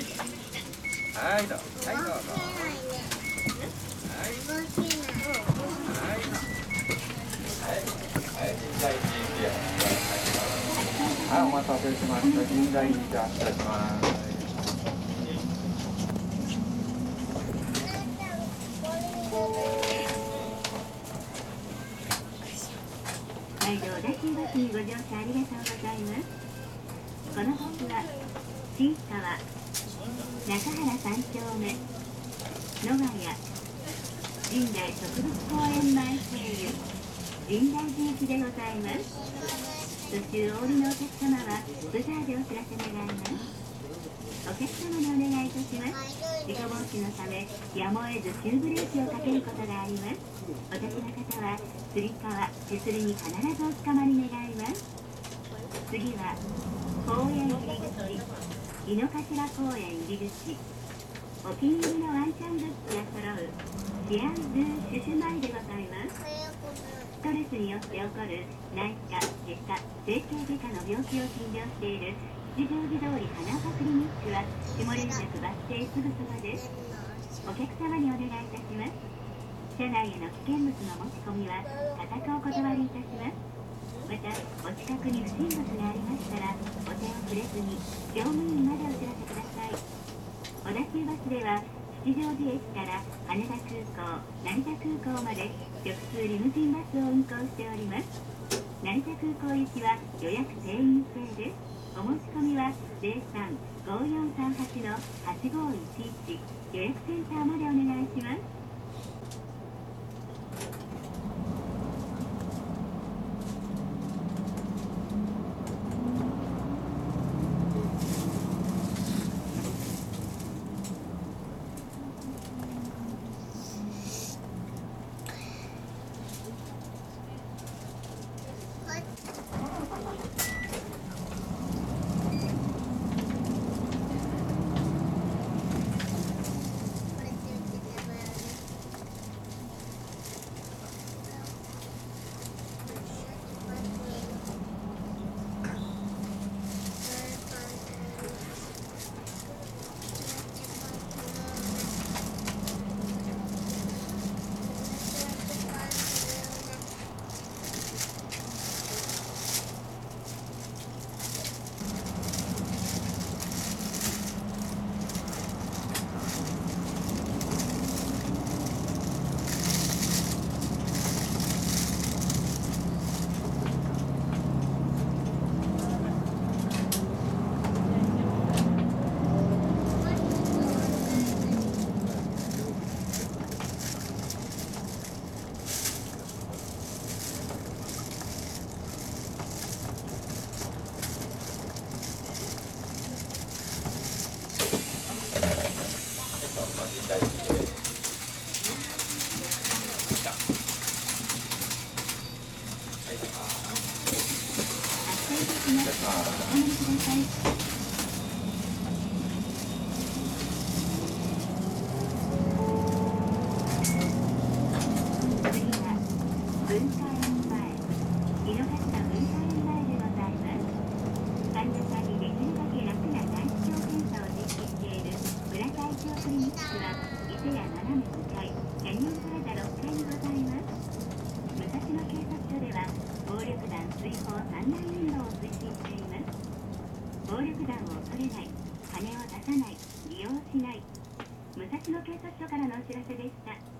はいどうぞ。はいどうぞ。はいはいはい神代神社はいお待たせしました。神代神社失礼します毎度小田急バスにご乗車ありがとうございますこのバスは新川中原三丁目野ヶ谷神代植物公園前経由神代寺行きでございます途中お降りのお客様はブザーでお知らせ願います。お客様にお願いいたします事故防止のためやむを得ず急ブレーキをかけることがあります。お立ちの方はつり革手すりに必ずおつかまり願います。次は公園入り口井の頭公園入り口。お気に入りのワンちゃんグッズが揃うシアンドゥシュシュマイでございます。ストレスによって起こる内科、外科、整形外科の病気を診療している吉祥寺通り花岡クリニックは下連絡バス停すぐそばです。お客様にお願いいたします。車内への危険物の持ち込みは固くお断りいたします。またお近くに不審物がありましたらお手を触れずに乗務員までお知らせください小田急バスでは吉祥寺駅から羽田空港成田空港まで直通リムジンバスを運行しております。成田空港行きは予約定員制ですお申し込みは03-5438-8511予約センターまでお願いします。神代神社です発車いたしますお失礼します乗りください次は文化園前井の頭文化園前でございます患者さんにできるだけ楽な内視鏡検査を実施している村田医療クリニックは伊勢屋斜め向かいキャニオンプラザ6階にございます武蔵野警察署では暴力団追放三大運動を推進しています暴力団を恐れない金を出さない利用しない武蔵野警察署からのお知らせでした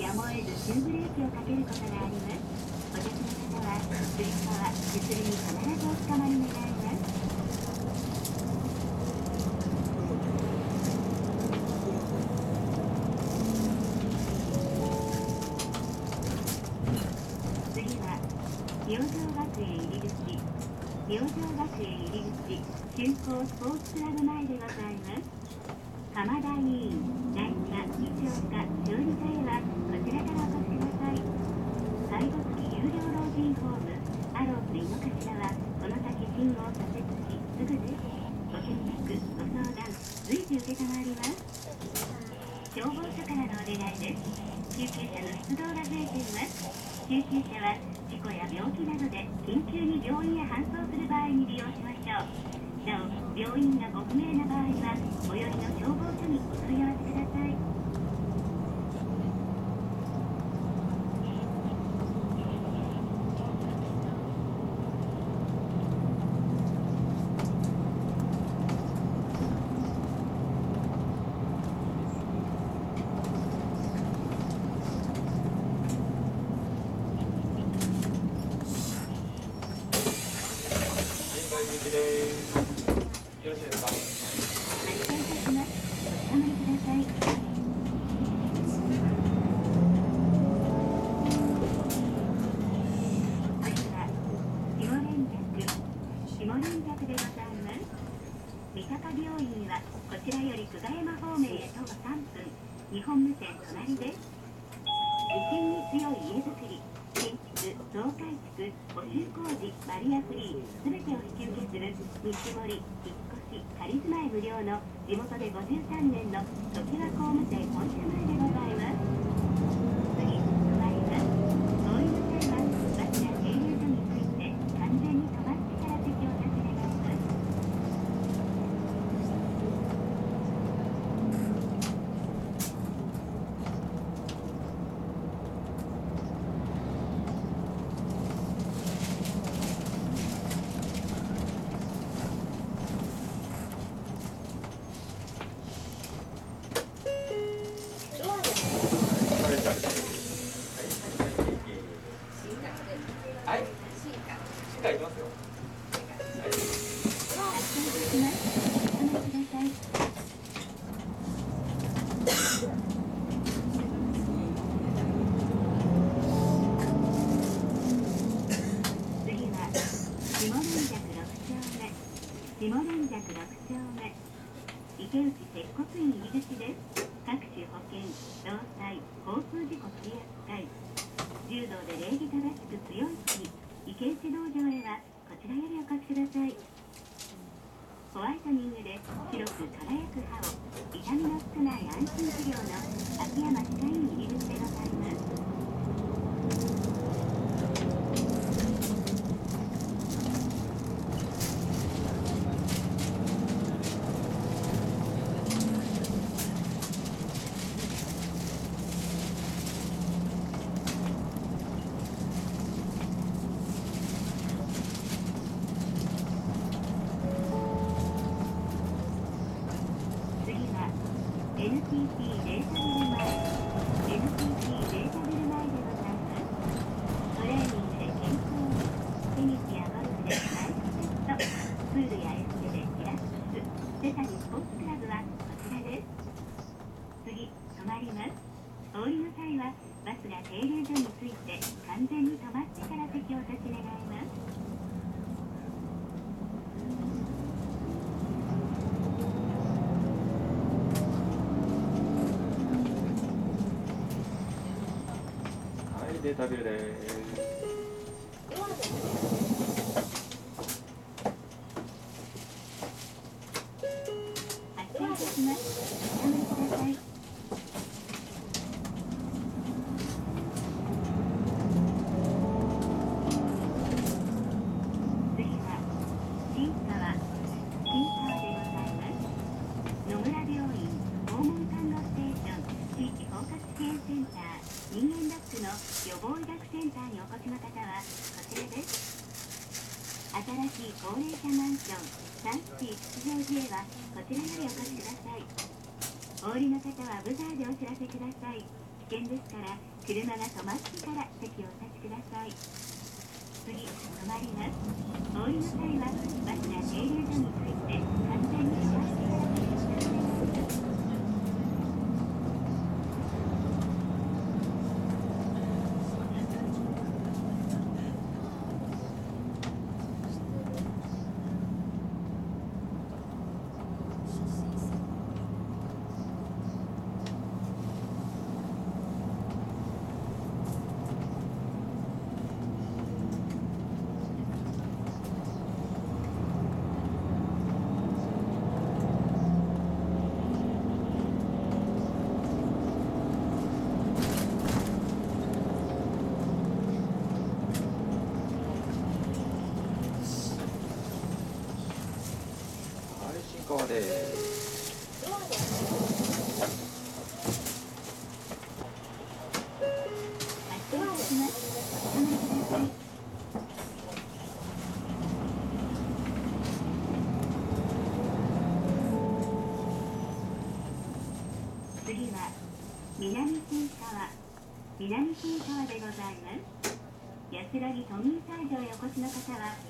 次は急ブレーキをかけることがありますお客の方はスリッパは手すりに必ずおつかまり願います次は明星学園入り口明星学園入り口中高スポーツクラブ前でございます浜田委員内科西岡調理科へはこちらからお越しください介護付き有料老人ホームアローズ井の頭はこの先信号左折しすぐですご見学ご相談随時承ります消防署からのお願いです救急車の出動が増えています。救急車は事故や病気などで緊急に病院へ搬送する場合に利用しましょうなお病院がご不明な場合は最寄りの消防署にお問い合わせくださいホワイトニングで白く輝く歯を痛みの少ない安心治療の秋山歯科医院入り口でございます次は NTT データビル前 NTT データビル前でございますトレーニングで健康にテニスやゴルフでライフセットプールやエステでリラックスセサミスポーツクラブはこちらです次止まりますお降りの際はバスが停留所について完全に止まってから席を立ち願いますはい、データビルです。防医学センターにお越しの方はこちらです。新しい高齢者マンション3ンティ吉祥寺へはこちらよりお越しください。お降りの方はブザーでお知らせください。危険ですから車が止まってから席をお立ちください。次止まります。お降りの際はバスが停留所について簡単にします葛城都民会場へお越しの方は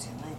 using that.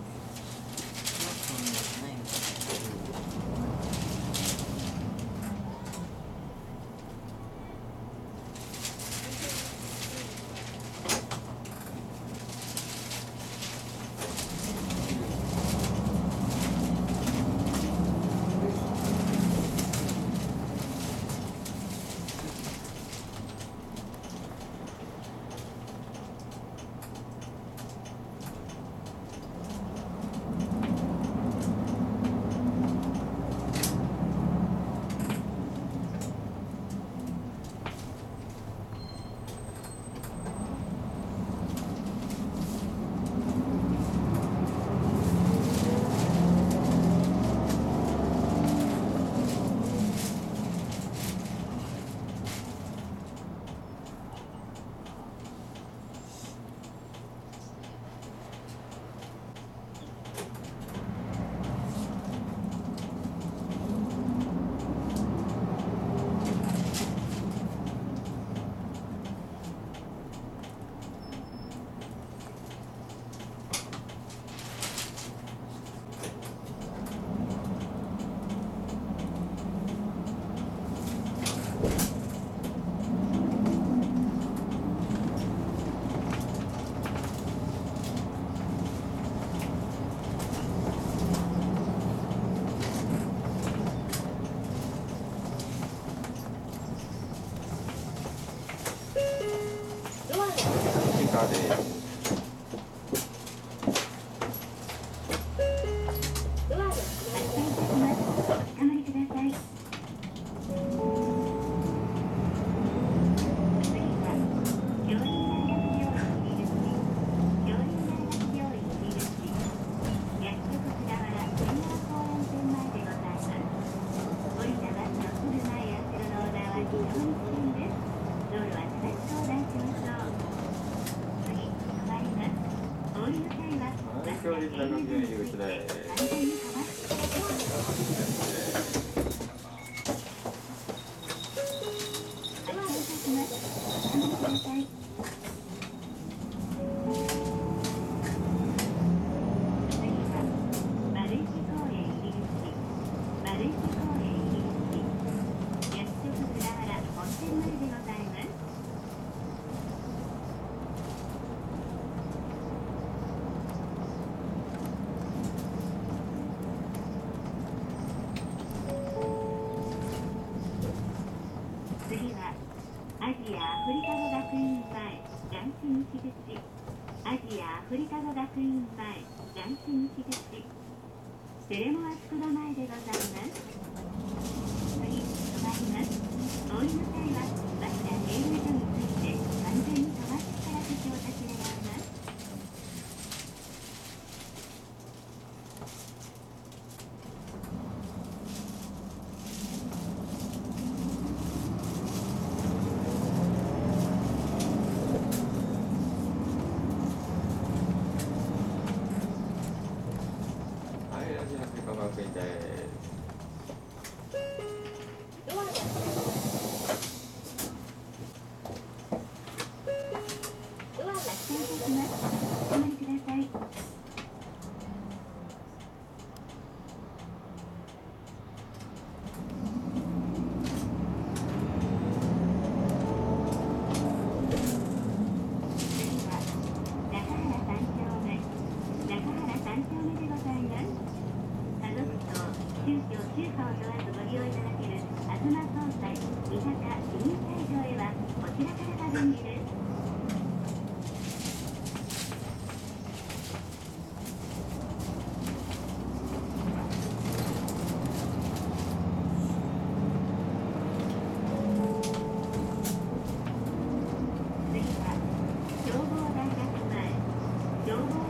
病院入口です。完全に止まってお願いいたします。お待ちください。次は丸石公園入り口。丸石公園入り口。薬局裏原温泉前でございます。次はアジアアフリカ語学院前団地西口アジアアフリカ語学院前団地西口テレモアスクロ前でございます次止まりますお降りの際はバスや停留所について完全に止まってから席を立ち願いますはい、アジアアフリカ学院です。発車いたしますお降りください次は中原三丁目中原三丁目でございます家族と宗教宗派を問わずご利用いただける東総裁三鷹市民会場へはこちらからが便利です次は消防大学前消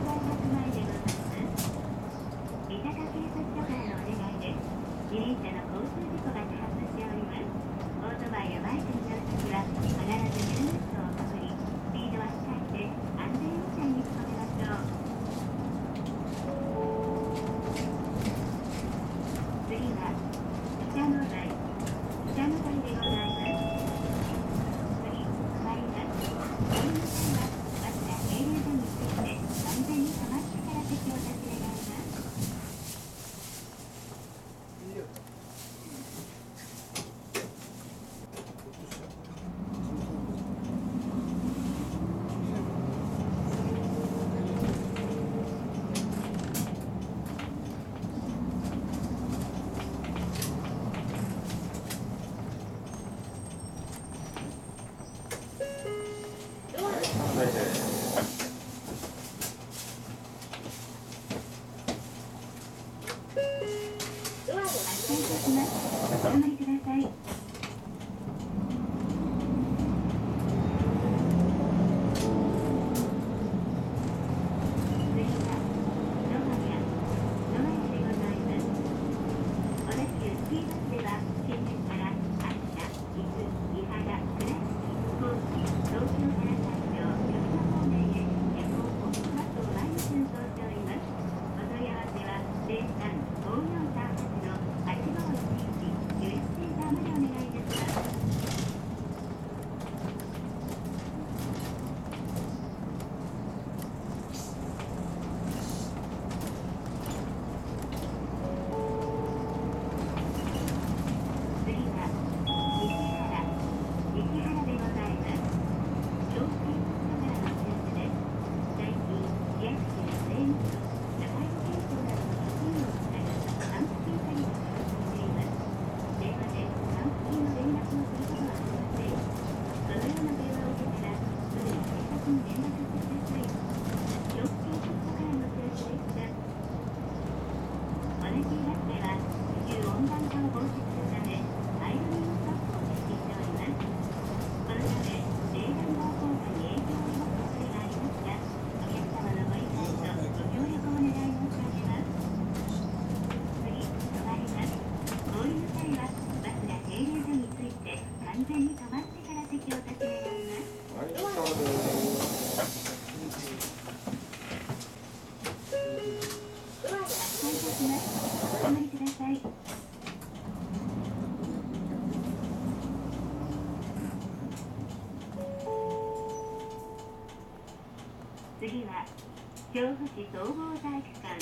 市総合体育館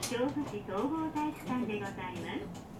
調布市総合体育館でございます。